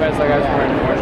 guys like I was wearing orange